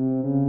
Mm-hmm.